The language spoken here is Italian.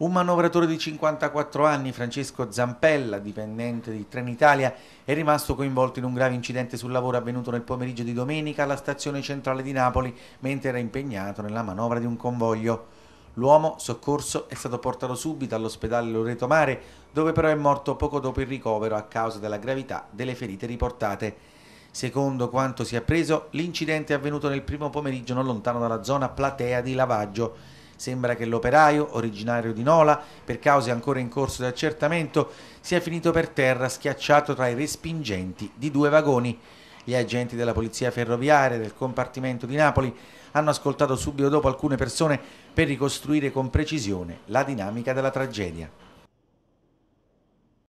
Un manovratore di 54 anni, Francesco Zampella, dipendente di Trenitalia, è rimasto coinvolto in un grave incidente sul lavoro avvenuto nel pomeriggio di domenica alla stazione centrale di Napoli, mentre era impegnato nella manovra di un convoglio. L'uomo, soccorso, è stato portato subito all'ospedale Loreto Mare, dove però è morto poco dopo il ricovero a causa della gravità delle ferite riportate. Secondo quanto si è appreso, l'incidente è avvenuto nel primo pomeriggio non lontano dalla zona platea di lavaggio. Sembra che l'operaio, originario di Nola, per cause ancora in corso di accertamento, sia finito per terra schiacciato tra i respingenti di due vagoni. Gli agenti della polizia ferroviaria del compartimento di Napoli hanno ascoltato subito dopo alcune persone per ricostruire con precisione la dinamica della tragedia.